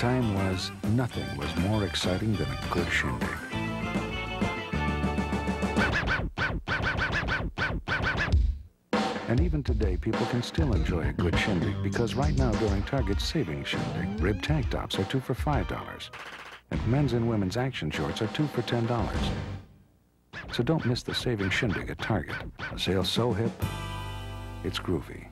time was nothing was more exciting than a good shindig. And even today, people can still enjoy a good shindig because right now during Target's savings shindig, rib tank tops are two for $5. And men's and women's action shorts are two for $10. So don't miss the saving shindig at Target. A sale so hip, it's groovy.